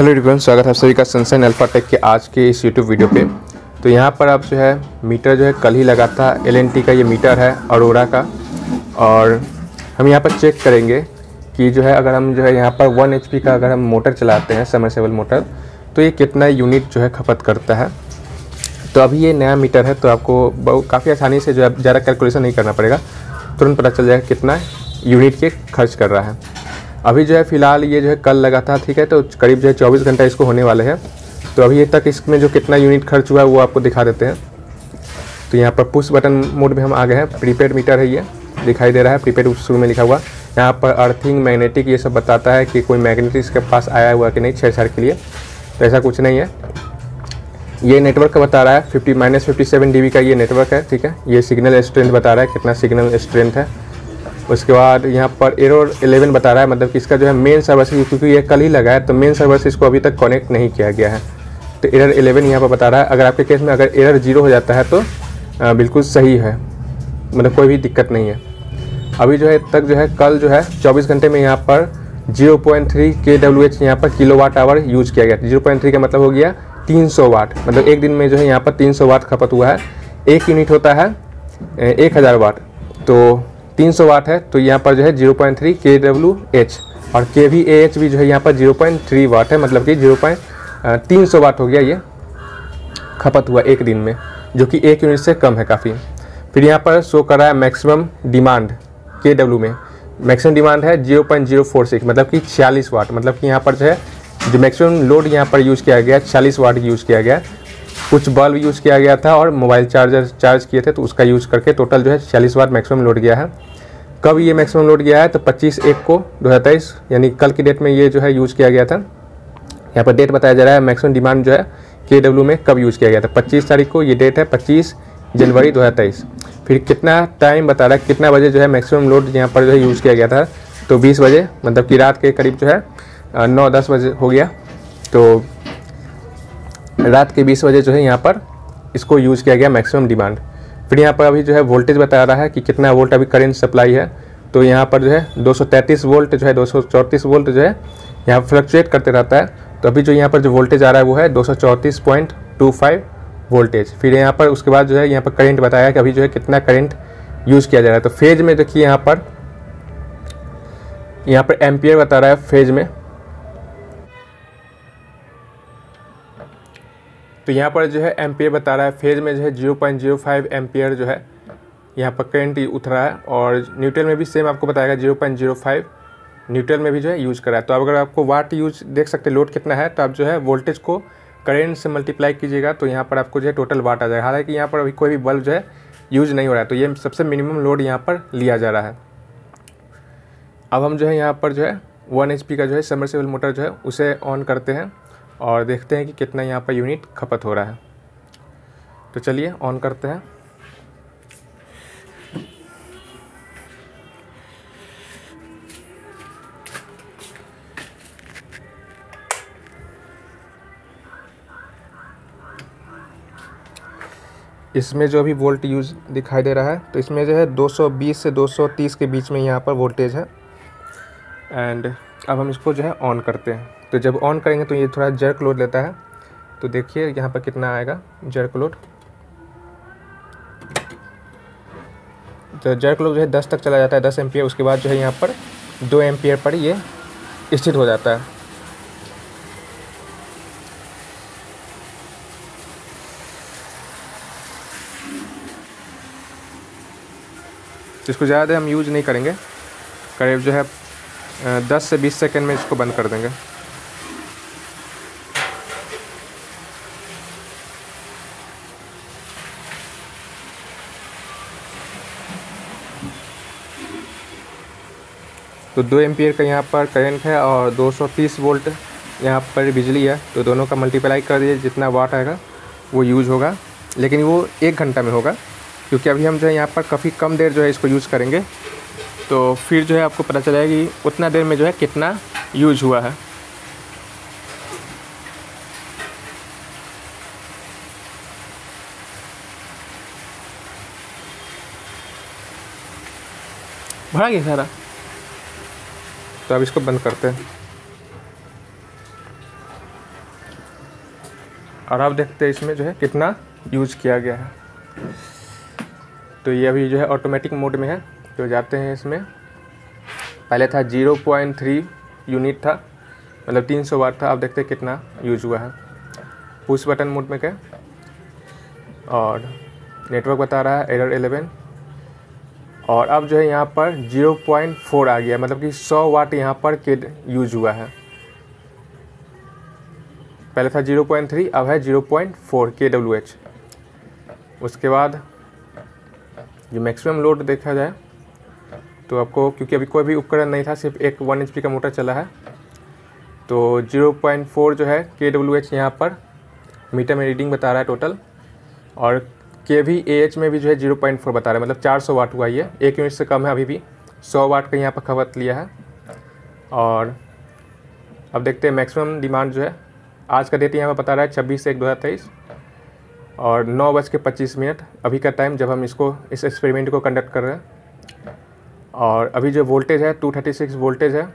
Hello everyone, स्वागत है आप सभी का सनसाइन अल्फ़ा टेक के आज के इस यूट्यूब वीडियो पे। तो यहाँ पर आप जो है, मीटर जो है, कल ही लगा था एलएनटी का ये मीटर है अरोरा का। और हम यहाँ पर चेक करेंगे कि जो है, अगर हम जो है यहाँ पर वन एच का अगर हम मोटर चलाते हैं समरसेबल मोटर तो ये कितना यूनिट जो है खपत करता है। तो अभी ये नया मीटर है तो आपको काफ़ी आसानी से जो है, ज़्यादा कैलकुलेशन नहीं करना पड़ेगा। तुरंत पता चल जाएगा कितना यूनिट के खर्च कर रहा है। अभी जो है फ़िलहाल ये जो है कल लगा था ठीक है तो करीब जो है चौबीस घंटा इसको होने वाले हैं। तो अभी ये तक इसमें जो कितना यूनिट खर्च हुआ है, वो आपको दिखा देते हैं। तो यहाँ पर पुश बटन मोड में हम आ गए हैं। प्रीपेड मीटर है ये, दिखाई दे रहा है। प्रीपेड शुरू में लिखा हुआ। यहाँ पर अर्थिंग मैग्नेटिक ये सब बताता है कि कोई मैग्नेटिक इसके पास आया हुआ कि नहीं छेड़छाड़ के लिए। तो ऐसा कुछ नहीं है। ये नेटवर्क का बता रहा है fifty minus fifty seven D का ये नेटवर्क है, ठीक है। ये सिग्नल स्ट्रेंथ बता रहा है, कितना सिग्नल स्ट्रेंथ है। उसके बाद यहाँ पर एरोर 11 बता रहा है मतलब कि इसका जो है मेन सर्वर से क्योंकि ये कल ही लगा है तो मेन सर्वर से इसको अभी तक कनेक्ट नहीं किया गया है। तो एरर 11 यहाँ पर बता रहा है अगर आपके केस में अगर एरर ज़ीरो हो जाता है तो आ, बिल्कुल सही है। मतलब कोई भी दिक्कत नहीं है। अभी जो है तक जो है कल जो है चौबीस घंटे में यहाँ पर zero point three K W H यहाँ पर किलो वाट आवर यूज़ किया गया। ज़ीरो पॉइंट थ्री का मतलब हो गया तीन सौ वाट मतलब एक दिन में जो है यहाँ पर तीन सौ वाट खपत हुआ है। एक यूनिट होता है एक हज़ार वाट तो 300 वाट है तो यहाँ पर जो है 0.3 point three K W H और के वी ए एच भी जो है यहाँ पर 0.3 वाट है मतलब कि ज़ीरो पॉइंट तीन सौ वाट हो गया ये खपत हुआ एक दिन में, जो कि एक यूनिट से कम है काफ़ी। फिर यहाँ पर शो कर रहा है मैक्सिमम डिमांड के डब्ल्यू में। मैक्सिमम डिमांड है zero point zero four six मतलब कि छियालीस वाट मतलब कि यहाँ पर जो है, जो मैक्सिमम लोड यहाँ पर यूज़ किया गया, छियालीस वाट यूज़ किया गया। कुछ बल्ब यूज़ किया गया था और मोबाइल चार्जर चार्ज किए थे तो उसका यूज़ करके टोटल जो है छियालीस वाट मैक्सिमम लोड गया है। कब ये मैक्सिमम लोड गया है? तो 25 एक को दो हज़ार तेईस, यानी कल की डेट में ये जो है यूज़ किया गया था। यहाँ पर डेट बताया जा रहा है मैक्सिमम डिमांड जो है के डब्ल्यू में कब यूज़ किया गया था? 25 तारीख को ये डेट है 25 जनवरी 2023 फिर कितना टाइम बता रहा है, कितना बजे जो है मैक्सिमम लोड यहाँ पर जो है यूज़ किया गया था? तो 20 बजे मतलब कि रात के करीब जो है नौ दस बजे हो गया। तो रात के बीस बजे जो है यहाँ पर इसको यूज़ किया गया मैक्सिमम डिमांड फिर यहाँ पर अभी जो है वोल्टेज बता रहा है कि कितना वोल्ट अभी करेंट सप्लाई है। तो यहाँ पर जो है 233 वोल्ट जो है 234 वोल्ट जो है, यहाँ फ्लक्चुएट करते रहता है। तो अभी जो यहाँ पर जो वोल्टेज आ रहा है वो है दो वोल्टेज फिर यहाँ पर उसके बाद जो है यहाँ पर करेंट बताया कि अभी जो है कितना करेंट यूज़ किया जा रहा है। तो फ़ेज़ में देखिए यहाँ पर यहाँ पर एम्पियर बता रहा है फ़ेज़ में। तो यहाँ पर जो है एम्पियर बता रहा है फ़ेज़ में जो है zero point zero five ampere जो है यहाँ पर करेंट उतरा है और न्यूट्रल में भी सेम आपको बताएगा zero point zero five neutral में भी जो है यूज़ करा है तो अगर आपको वाट यूज़ देख सकते लोड कितना है तो आप जो है वोल्टेज को करेंट से मल्टीप्लाई कीजिएगा तो यहाँ पर आपको जो है टोटल वाट आ जाएगा हालाँकि यहाँ पर अभी कोई भी बल्ब जो है यूज़ नहीं हो रहा है तो ये सबसे मिनिमम लोड यहाँ पर लिया जा रहा है अब हम जो है यहाँ पर जो है वन एच का जो है समरसेबल मोटर जो है उसे ऑन करते हैं और देखते हैं कि कितना यहाँ पर यूनिट खपत हो रहा है। तो चलिए ऑन करते हैं। इसमें जो भी वोल्ट यूज़ दिखाई दे रहा है तो इसमें जो है 220 से 230 के बीच में यहाँ पर वोल्टेज है। एंड अब हम इसको जो है ऑन करते हैं। तो जब ऑन करेंगे तो ये थोड़ा जर्क लोड लेता है। तो देखिए यहाँ पर कितना आएगा जर्क लोड तो जर्क लोड जो है दस तक चला जाता है, दस एम्पियर उसके बाद जो है यहाँ पर दो एम्पियर पर ये स्थित हो जाता है। इसको ज़्यादा हम यूज़ नहीं करेंगे। करीब जो है दस से बीस सेकेंड में इसको बंद कर देंगे। तो दो एम्पियर का यहाँ पर करंट है और 230 वोल्ट यहाँ पर बिजली है। तो दोनों का मल्टीप्लाई कर दिए जितना वाट आएगा, वो यूज़ होगा। लेकिन वो एक घंटा में होगा, क्योंकि अभी हम जो है यहाँ पर काफ़ी कम देर जो है इसको यूज़ करेंगे। तो फिर जो है आपको पता चलेगा कि उतना देर में जो है कितना यूज़ हुआ है। भरा गया सारा? तो अब इसको बंद करते हैं। और आप देखते हैं इसमें जो है कितना यूज़ किया गया है। तो ये अभी जो है ऑटोमेटिक मोड में है। तो जाते हैं इसमें। पहले था ज़ीरो पॉइंट थ्री यूनिट था। मतलब तीन सौ वाट था। आप देखते हैं कितना यूज़ हुआ है। पुश बटन मोड में क्या और नेटवर्क बता रहा है एरर और अब जो है यहाँ पर 0.4 आ गया मतलब कि 100 वाट यहाँ पर के यूज़ हुआ है। पहले था 0.3 अब है 0.4 के डब्ल्यू एच उसके बाद जो मैक्सिमम लोड देखा जाए तो आपको, क्योंकि अभी कोई भी उपकरण नहीं था, सिर्फ़ एक वन एच का मोटर चला है तो 0.4 जो है के डब्ल्यू एच यहाँ पर, मीटर में रीडिंग बता रहा है टोटल और के वी ए एच में भी जो है ज़ीरो पॉइंट फोर बता रहा है मतलब चार सौ वाट हुआ ये। एक यूनिट से कम है अभी भी। सौ वाट का यहाँ पर खपत लिया है। और अब देखते हैं मैक्सिमम डिमांड जो है। आज का डेट यहाँ पर बता रहा है छब्बीस एक दो हज़ार तेईस। और नौ बज के पच्चीस मिनट। अभी का टाइम जब हम इसको, इस एक्सपेरिमेंट को कंडक्ट कर रहे हैं। और अभी जो वोल्टेज है टू थर्टी सिक्स वोल्टेज है।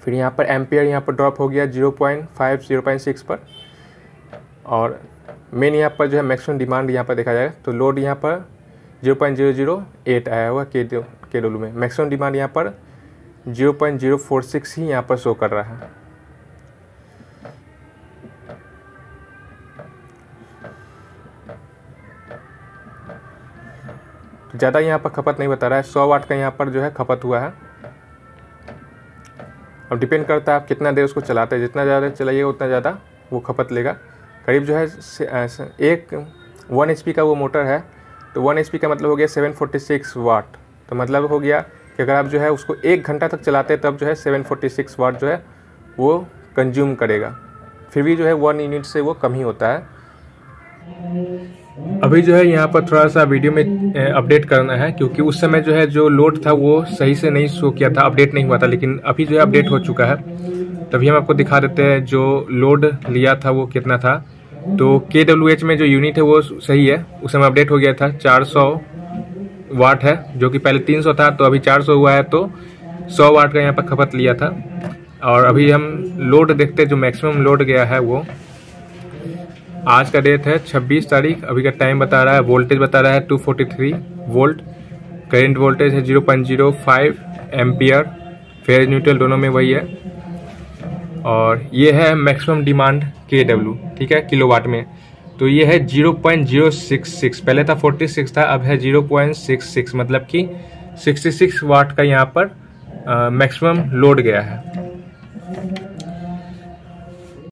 फिर यहाँ पर एम्पियर यहाँ पर ड्रॉप हो गया zero point five zero point six पर। और मेन यहाँ पर जो है मैक्सिमम डिमांड यहाँ पर देखा जाए तो लोड यहाँ पर zero point zero zero eight आया हुआ के के में। मैक्सिमम डिमांड यहाँ पर zero point zero four six ही यहाँ पर शो कर रहा है। ज़्यादा यहाँ पर खपत नहीं बता रहा है। सौ वाट का यहाँ पर जो है खपत हुआ है। अब डिपेंड करता है आप कितना देर उसको चलाते हैं। जितना ज़्यादा चलाइएगा, उतना ज़्यादा वो खपत लेगा। करीब जो है एक वन एचपी का वो मोटर है तो वन एचपी का मतलब हो गया सेवन फोर्टी सिक्स वाट। तो मतलब हो गया कि अगर आप जो है उसको एक घंटा तक चलाते तब जो है सेवन फोर्टी सिक्स वाट जो है वो कंज्यूम करेगा। फिर भी जो है वन यूनिट से वो कम ही होता है। अभी जो है यहाँ पर थोड़ा सा वीडियो में अपडेट करना है, क्योंकि उस समय जो है जो लोड था वो सही से नहीं शो किया था, अपडेट नहीं हुआ था, लेकिन अभी जो है अपडेट हो चुका है। तभी हम आपको दिखा देते हैं जो लोड लिया था वो कितना था। तो के डब्ल्यू एच में जो यूनिट है, वो सही है। उस समय अपडेट हो गया था 400 वाट है, जो कि पहले 300 था तो अभी 400 हुआ है तो 100 वाट का यहाँ पर खपत लिया था। और अभी हम लोड देखते जो मैक्सिमम लोड गया है वो। आज का डेट है 26 तारीख, अभी का टाइम बता रहा है वोल्टेज बता रहा है 243 वोल्ट करेंट वोल्टेज है 0.05 एम्पियर फेयर न्यूट्रल दोनों में वही है। और ये है मैक्सिमम डिमांड के डब्ल्यू ठीक है किलोवाट में। तो ये है 0.066 पहले था 46 था, अब है 0.66 मतलब कि 66 वाट का यहाँ पर मैक्सिमम लोड गया है।